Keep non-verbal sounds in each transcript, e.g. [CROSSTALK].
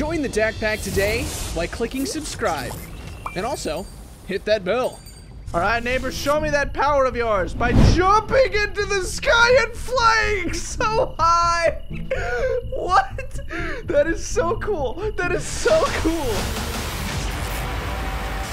Join the Dak Pack today by clicking subscribe. And also, hit that bell. All right, neighbor, show me that power of yours by jumping into the sky and flying [LAUGHS] so high. [LAUGHS] What? That is so cool. That is so cool.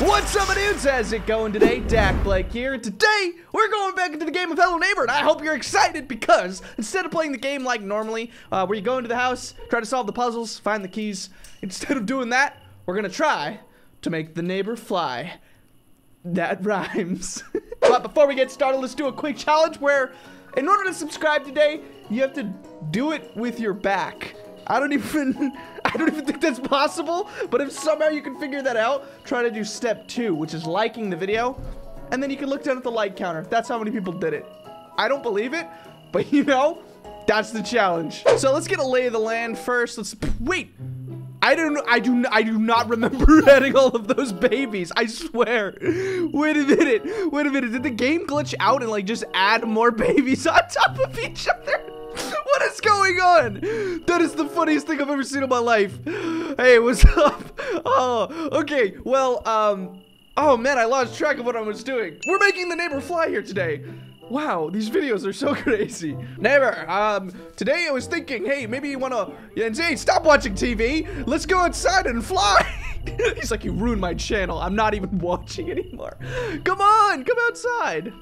What's up, dudes? How's it going today? Dak Blake here. Today, we're going back into the game of Hello Neighbor, and I hope you're excited because instead of playing the game like normally, uh, where you go into the house, try to solve the puzzles, find the keys, instead of doing that, we're gonna try to make the neighbor fly. That rhymes. [LAUGHS] but before we get started, let's do a quick challenge where, in order to subscribe today, you have to do it with your back. I don't even, I don't even think that's possible, but if somehow you can figure that out, try to do step two, which is liking the video, and then you can look down at the like counter. That's how many people did it. I don't believe it, but [LAUGHS] you know, that's the challenge. So let's get a lay of the land first. Let's, wait, I don't I do I do not remember [LAUGHS] adding all of those babies. I swear. Wait a minute. Wait a minute. Did the game glitch out and like just add more [LAUGHS] babies on top of each other? What is going on? That is the funniest thing I've ever seen in my life. Hey, what's [LAUGHS] up? Oh, okay. Well, um, oh man, I lost track of what I was doing. We're making the neighbor fly here today. Wow, these videos are so [LAUGHS] crazy. Neighbor, um, today I was thinking, hey, maybe you wanna, yeah, hey, stop watching TV. Let's go outside and fly. [LAUGHS] He's like, you ruined my channel. I'm not even watching anymore. Come on, come outside.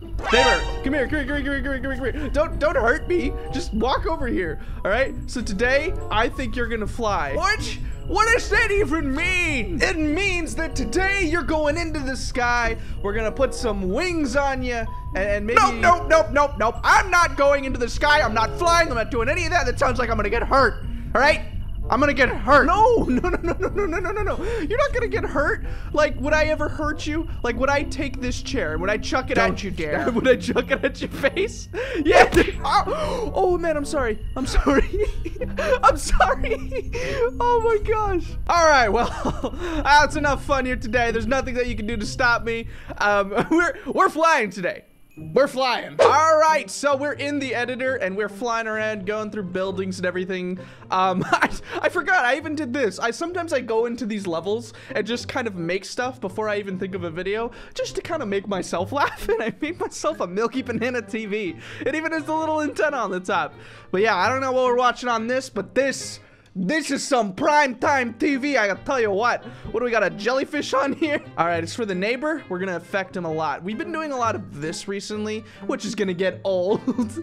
Neighbor, come here, come here, come here, come here, come here, come here, come here. Don't, don't hurt me. Just walk over here, all right? So today, I think you're gonna fly. What? What does that even mean? It means that today you're going into the sky. We're gonna put some wings on you, and, and maybe. Nope, nope, nope, nope, nope. I'm not going into the sky. I'm not flying. I'm not doing any of that. That sounds like I'm gonna get hurt. All right? I'm gonna get hurt. No, [LAUGHS] no, no, no, no, no, no, no, no, no. You're not gonna get hurt. Like, would I ever hurt you? Like, would I take this chair and would I chuck it Don't at you [LAUGHS] dare. Would I chuck it at your face? [LAUGHS] Yeah. oh, oh man, I'm sorry. I'm sorry. I'm sorry. Oh my gosh. All right, well, that's enough fun here today. There's nothing that you can do to stop me. Um, we're we're flying today. We're flying. All right, so we're in the editor and we're flying around, going through buildings and everything. Um, [LAUGHS] I, I forgot, I even did this. I sometimes I go into these levels and just kind of make stuff before I even think of a video, just to kind of make myself [LAUGHS] laugh. And I made myself a Milky Banana TV. It even has the little antenna on the top. But yeah, I don't know what we're watching on this, but this this is some prime time TV, I gotta tell you what. What do we got, a jellyfish on here? [LAUGHS] All right, it's for the neighbor. We're gonna affect him a lot. We've been doing a lot of this recently, which is gonna get [LAUGHS] old.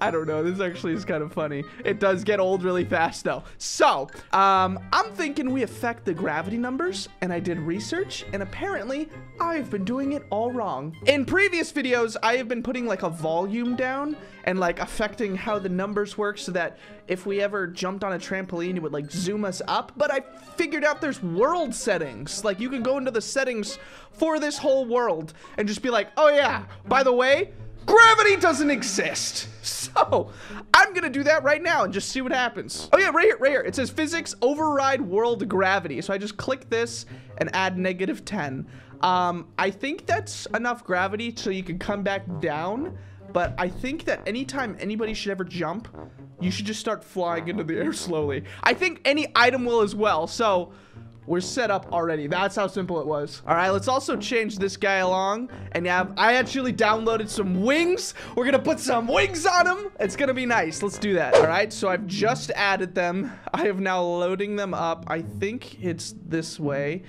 I don't know, this actually is kind of funny. It does get old really fast though. So, um, I'm thinking we affect the gravity numbers, and I did research, and apparently I've been doing it all wrong. In previous videos, I have been putting like a volume down and like affecting how the numbers work so that if we ever jumped on a trampoline, it would like zoom us up. But I figured out there's world settings. Like you can go into the settings for this whole world and just be like, oh yeah, by the way, gravity doesn't exist. [LAUGHS] So I'm gonna do that right now and just see what happens. Oh yeah, right here, right here. It says physics override world gravity. So I just click this and add negative 10. Um, I think that's enough gravity so you can come back down. But I think that anytime anybody should ever jump, you should just start flying into the air slowly. I think any item will as well. So we're set up already. That's how simple it was. All right, let's also change this guy along. And yeah, I actually downloaded some wings. We're gonna put some wings on him. It's gonna be nice. Let's do that. All right, so I've just added them. I am now loading them up. I think it's this way.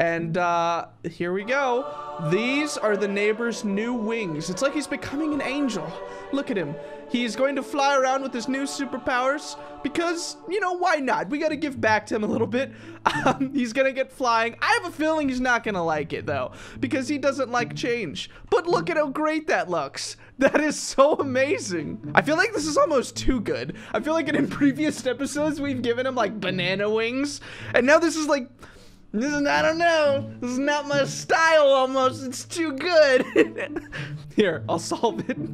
And uh, here we go. These are the neighbor's new wings. It's like he's becoming an angel. Look at him. He's going to fly around with his new superpowers because, you know, why not? We got to give back to him a little bit. [LAUGHS] Um, he's going to get flying. I have a feeling he's not going to like it, though, because he doesn't like change. But look at how great that looks. That is so amazing. I feel like this is almost too good. I feel like in [LAUGHS] previous episodes, we've given him, like, banana wings. And now this is, like... This is, I don't know. This is not my style almost. It's too good. [LAUGHS] Here, I'll solve it. [LAUGHS]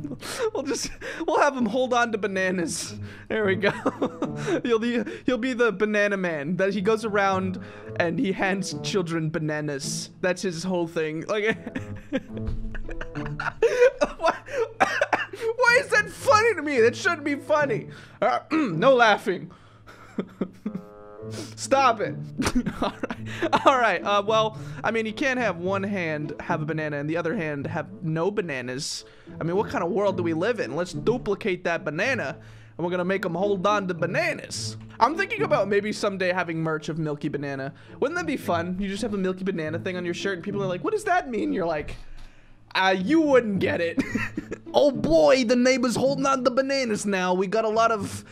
We'll just, we'll have him hold on to bananas. There we go. [LAUGHS] he'll be, he'll be the banana man. That he goes around and he hands children bananas. That's his whole thing. Like, why, why is that funny to me? That shouldn't be funny. Uh, [CLEARS THROAT] no laughing. Stop it. [LAUGHS] All right. All right. Uh, well, I mean, you can't have one hand have a banana and the other hand have no bananas. I mean, what kind of world do we live in? Let's duplicate that banana and we're gonna make them hold on to bananas. I'm thinking about maybe someday having merch of Milky Banana. Wouldn't that be fun? You just have a Milky Banana thing on your shirt and people are like, what does that mean? You're like, uh, you wouldn't get it. [LAUGHS] oh boy, the neighbor's holding on to bananas now. We got a lot of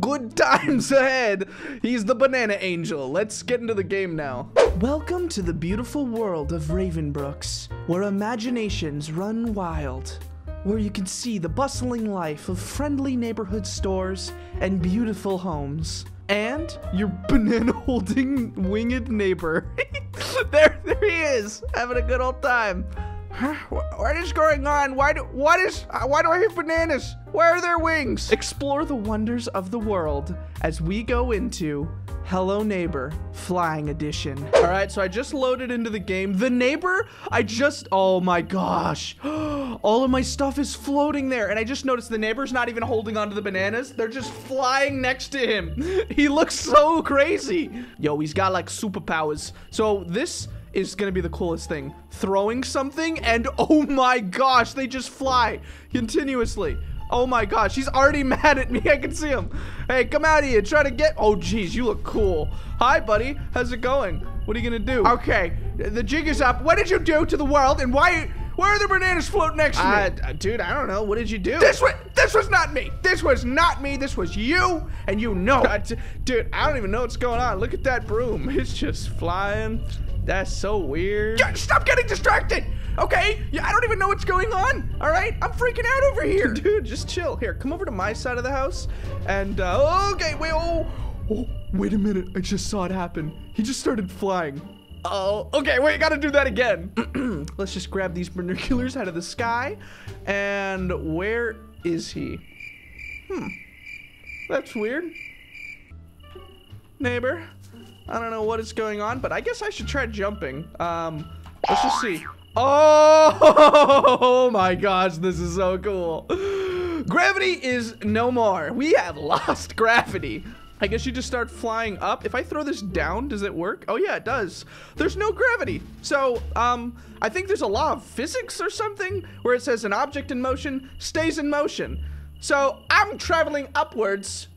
good [LAUGHS] times ahead. He's the banana angel. Let's get into the game now. Welcome to the beautiful world of Raven Brooks, where imaginations run wild. Where you can see the bustling life of friendly neighborhood stores and beautiful homes. And your banana holding winged neighbor. [LAUGHS] there, there he is, having a good old time. Huh? What is going on? Why do what is uh, why do I hear bananas? Where are their wings? Explore the wonders of the world as we go into Hello Neighbor Flying Edition. All right, so I just loaded into the game. The neighbor, I just oh my gosh. [GASPS] All of my stuff is floating there and I just noticed the neighbor's not even holding onto the bananas. They're just flying next to him. [LAUGHS] He looks so crazy. Yo, he's got like superpowers. So this is gonna be the coolest thing. Throwing something and [LAUGHS] oh my gosh, they just fly continuously. Oh my gosh, he's already [LAUGHS] mad at me. I can see him. Hey, come out here. Try to get. Oh, geez, you look cool. Hi, buddy. How's it going? What are you gonna do? Okay, the jig is up. What did you do to the world, and why? Why are the bananas floating next to me? Uh, dude, I don't know. What did you do? This was this was not me. This was not me. This was you, and you know [LAUGHS] it. Dude, I don't even know what's going on. Look at that broom. It's just flying. That's so weird. Stop getting distracted. Okay, yeah, I don't even know what's going on. All right, I'm freaking out over here, [LAUGHS] dude. Just chill. Here, come over to my side of the house, and uh, okay, wait. Oh, oh, wait a minute. I just saw it happen. He just started flying. Oh, okay, wait, gotta do that again. [CLEARS THROAT] [CLEARS THROAT] Let's just grab these binoculars out of the sky. And where is he? Hmm, that's weird. Neighbor, I don't know what is going on, but I guess I should try jumping. Um, let's just see. Oh [LAUGHS] my gosh, this is so cool. Gravity is no more. We have [LAUGHS] lost gravity. I guess you just start flying up. If I throw this down, does it work? Oh yeah, it does. There's no gravity. So, um, I think there's a law of physics or something where it says an object in motion stays in motion. So I'm traveling upwards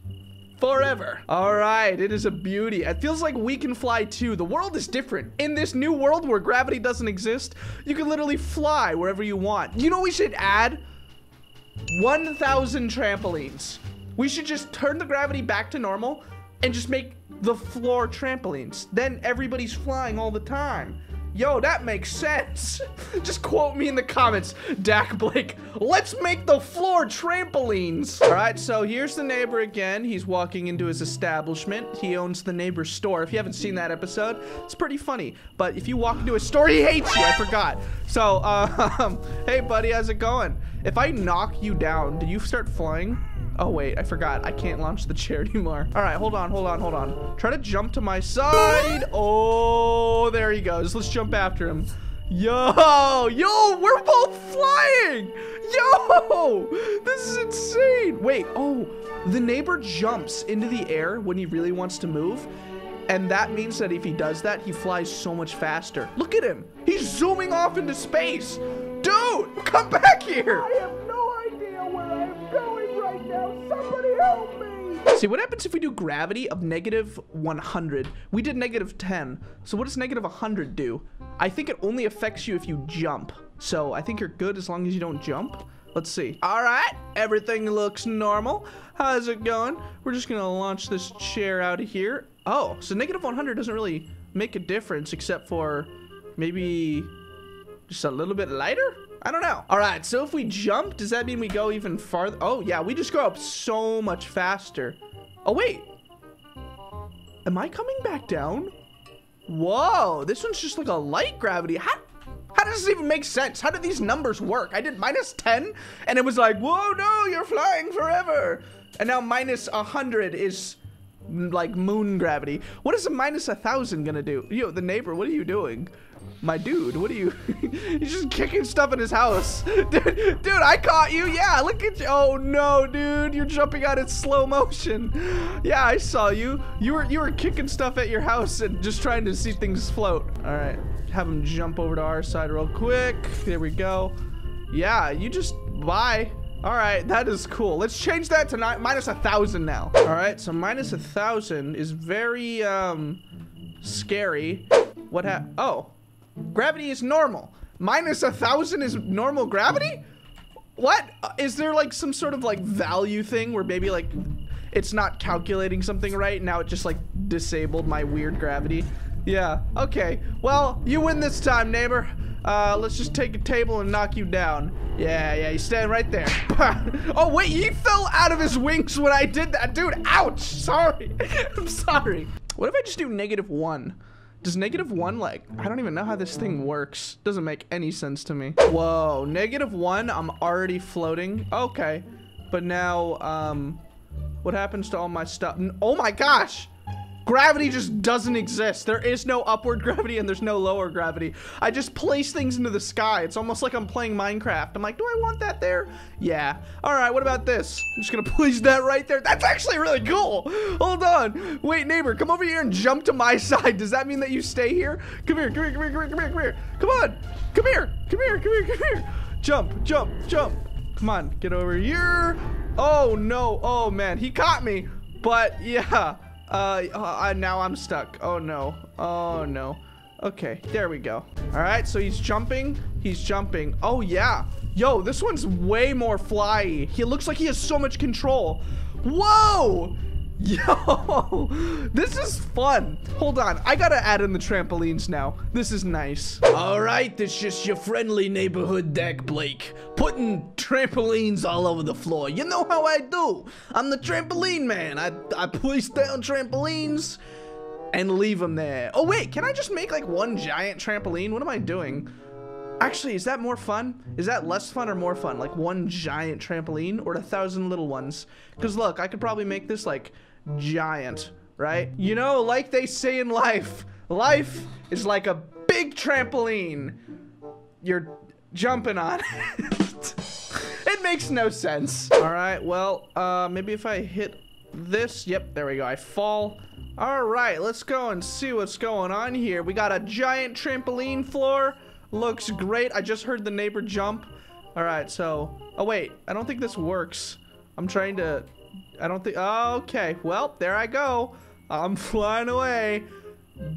forever. All right, it is a beauty. It feels like we can fly too. The world is different. In this new world where gravity doesn't exist, you can literally fly wherever you want. You know we should add? 1,000 trampolines. We should just turn the gravity back to normal and just make the floor trampolines. Then everybody's flying all the time. Yo, that makes sense. [LAUGHS] Just quote me in the comments, Dak Blake. Let's make the floor trampolines. All right, so here's the neighbor again. He's walking into his establishment. He owns the neighbor's store. If you haven't seen that episode, it's pretty funny. But if you walk into his store, he hates you. I forgot. So, [LAUGHS] um, hey, buddy, how's it going? If I knock you down, do you start flying? Oh, wait, I forgot. I can't launch the chair [LAUGHS] anymore. All right, hold on, hold on, hold on. Try to jump to my side. Oh, there he goes. Let's jump after him. Yo, yo, we're both flying. Yo, this is insane. Wait, oh, the neighbor jumps into the air when he really wants to move. And that means that if he does that, he flies so much faster. Look at him. He's zooming off into space. Dude, come back here. See, what happens if we do gravity of negative 100? We did negative 10. So what does negative 100 do? I think it only affects you if you jump. So I think you're good as long as you don't jump. Let's see. All right, everything looks normal. How's it going? We're just gonna launch this chair out of here. Oh, so negative 100 doesn't really make a difference except for maybe just a little bit lighter? I don't know. All right, so if we jump, does that mean we go even farther? Oh, yeah, we just go up so much faster. Oh, wait. Am I coming back down? Whoa, this one's just like a light gravity. How, how does this even make sense? How do these numbers work? I did minus 10, and it was like, whoa, no, you're flying forever. And now minus 100 is like moon gravity. What is a minus a thousand gonna do? Yo, the neighbor, what are you doing? My dude, what are you? [LAUGHS] He's just kicking stuff in his house. [LAUGHS] Dude, dude, I caught you. Yeah, look at you. Oh no, dude, you're jumping out in slow motion. Yeah, I saw you. You were you were kicking stuff at your house and just trying to see things float. All right, have him jump over to our side real quick. There we go. Yeah, you just bye. All right, that is cool. Let's change that to minus a thousand now. All right, so minus a thousand is very um scary. What ha- Oh, gravity is normal. Minus a thousand is normal gravity. What Uh, there like some sort of like value thing where maybe like it's not calculating something right? Now it just like disabled my weird gravity. Yeah. Okay. Well, you win this time, neighbor. Uh, let's just take a table and knock you down. Yeah, yeah, you stand right there. [LAUGHS] oh, wait, he fell out of his wings when I did that. Dude, ouch. Sorry. [LAUGHS] I'm sorry. What if I just do negative one? Does negative one, like, I don't even know how this thing works. Doesn't make any sense to me. Whoa, negative one, I'm already floating. Okay. But now, um, what happens to all my stuff? Oh my gosh! Gravity just doesn't exist. There is no upward [LAUGHS] gravity and there's no lower gravity. I just place things into the sky. It's almost like I'm playing Minecraft. I'm like, do I want that there? Yeah. All right, what about this? I'm just gonna [LAUGHS] place that right there. That's actually really cool. Hold on. Wait, neighbor, come over here and jump to my [LAUGHS] side. Does that mean that you stay here? Come here, come here, come here, come here, come here, come here. Come on. Come here, come here, come here, come here. Jump, jump, jump. Come on, get over here. Oh no, oh man, he caught me. But yeah, uh, uh, now I'm stuck. Oh no, oh no. Okay, there we go. All right, so he's jumping, he's jumping. Oh yeah, yo, this one's way more flyy. He looks like he has so much control. Whoa! [LAUGHS] Yo, this is fun. Hold on, I gotta add in the trampolines now. This is nice. All right, it's just your friendly neighborhood Dak, Blake. Putting trampolines all over the floor. You know how I do. I'm the trampoline man. I, I place down trampolines and leave them there. Oh wait, can I just make like one giant trampoline? What am I doing? Actually, is that more fun? Is that less fun or more fun? Like one giant trampoline or a thousand little ones? Because look, I could probably make this like giant, right? You know, like they say in life, life is like a big trampoline. You're jumping on it. [LAUGHS] it makes no sense. All right, well, uh, maybe if I hit this, yep, there we go. I fall. All right, let's go and see what's going on here. We got a giant trampoline floor. Looks great. I just heard the neighbor jump. All right, so, oh wait, I don't think this works. I'm trying to, I don't think, oh, okay. Well, there I go. I'm [LAUGHS] flying away.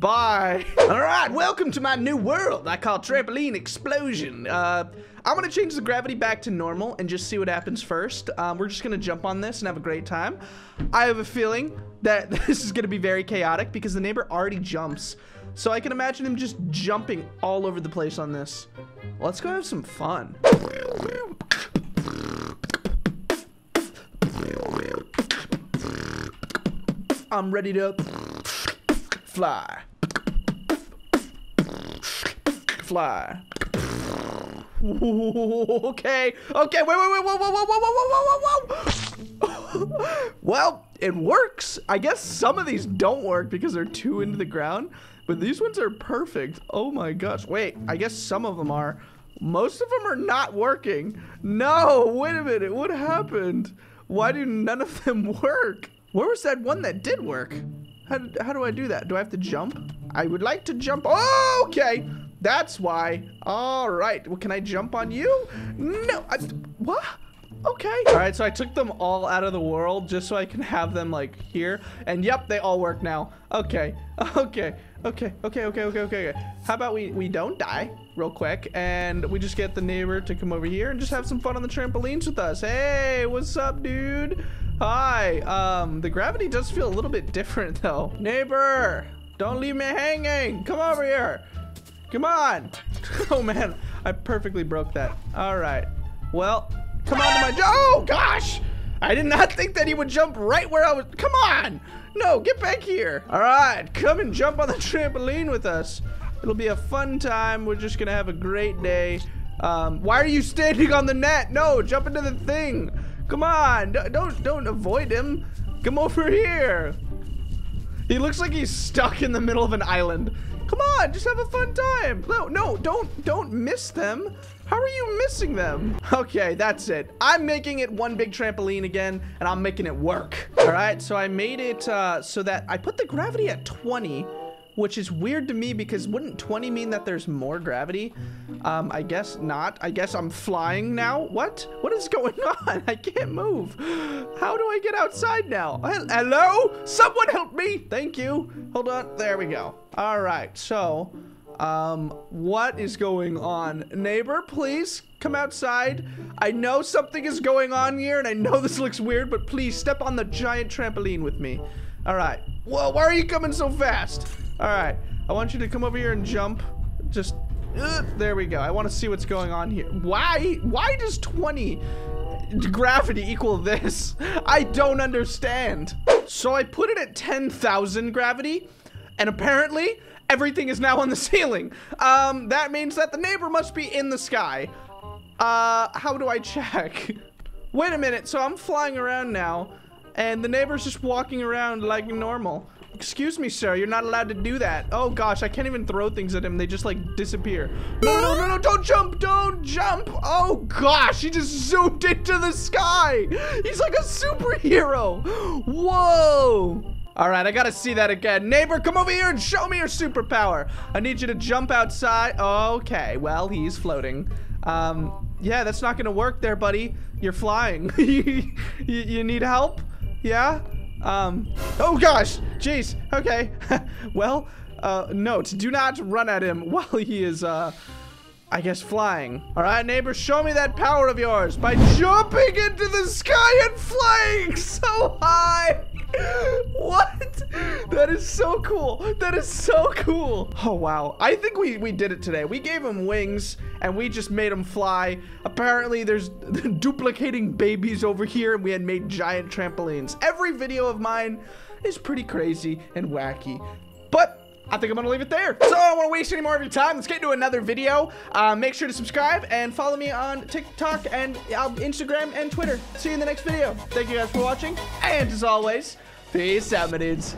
Bye. [LAUGHS] All right, welcome to my new world I call Trampoline Explosion. Uh, I'm gonna change the gravity back to normal and just see what happens first. Um, we're just gonna jump on this and have a great time. I have a feeling that [LAUGHS] this is gonna be very chaotic because the neighbor already jumps. So I can imagine him just jumping all over the place on this. Let's go have some fun. I'm ready to fly. Fly. Okay. Okay. Wait, wait, wait. Whoa, whoa, whoa, whoa, whoa, whoa, whoa, whoa. well, it works. I guess some of these don't work because they're too into the ground, but these ones are perfect. Oh my gosh. Wait, I guess some of them are. Most of them are not working. No, wait a minute. What happened? Why do none of them [LAUGHS] work? Where was that one that did work? How, how do I do that? Do I have to jump? I would like to jump. Oh, okay. That's why. All right. Well, can I jump on you? No. I, what? Okay. All right, so I took them all out of the world just so I can have them, like, here. And yep, they all work now. Okay. [LAUGHS] Okay. Okay. Okay, okay, okay, okay, okay. How about we, we don't die real quick and we just get the neighbor to come over here and just have some fun on the trampolines with us. Hey, what's up, dude? Hi. Um, the gravity does feel a little bit different [LAUGHS] though. Neighbor, don't leave me hanging. Come over here. Come on. [LAUGHS] Oh man, I perfectly broke that. All right. Well, come on to my. Oh gosh. I did not think that he would jump right where I was. Come on. No, get back here. All right, come and jump on the [LAUGHS] trampoline with us. It'll be a fun time. We're just gonna have a great day. Um, why are you standing on the net? No, jump into the thing. Come on, don't don't avoid him. Come over here. He looks like he's stuck in the middle of an island. Come on, just have a fun time. No, no, don't, don't miss them. How are you missing them? Okay, that's it. I'm making it one big trampoline again, and I'm making it work. All right, so I made it uh, so that I put the gravity at 20, which is weird to me because wouldn't 20 mean that there's more gravity? Um, I guess not. I guess I'm flying now. What? What is going [LAUGHS] on? I can't move. How do I get outside now? Hello? Someone help me. Thank you. Hold on. There we go. All right. So, um, what is going on? Neighbor, please come outside. I know something is going on here and I know this looks weird, but please step on the giant trampoline with me. All right. Whoa, why are you coming so fast? All right. I want you to come over here and jump. Just, uh, there we go. I want to see what's going on here. Why, why does 20 gravity equal this? I don't understand. So I put it at 10,000 gravity and apparently everything is now on the [LAUGHS] ceiling. Um, that means that the neighbor must be in the sky. Uh, how do I check? [LAUGHS] Wait a minute, so I'm flying around now, and the neighbor's just walking around like normal. Excuse me, sir, you're not allowed to do that. Oh gosh, I can't even throw things at him. They just like disappear. No, no, no, no, don't jump, don't jump. Oh gosh, he just zoomed into the sky. He's like a superhero. Whoa. All right, I gotta see that again. Neighbor, come over here and show me your superpower. I need you to jump outside. Okay, well, he's floating. Um, yeah, that's not gonna work there, buddy. You're flying. [LAUGHS] you, you need help? Yeah? Um, oh gosh, jeez, okay. [LAUGHS] well, uh, note, do not run at him [LAUGHS] while he is, uh, I guess flying. All right, neighbor, show me that power of yours by jumping into the sky and flying [LAUGHS] so high. what? That is so cool. That is so cool. Oh, wow. I think we, we did it today. We gave him wings and we just made him fly. Apparently, there's duplicating babies over here and we had made giant trampolines. Every video of mine is pretty crazy and wacky. But I think I'm gonna leave it there. So I don't wanna waste any more of your time. Let's get into another video. Uh, make sure to subscribe and follow me on TikTok and uh, Instagram and Twitter. See you in the next video. Thank you guys for watching. And as always, peace out, my dudes.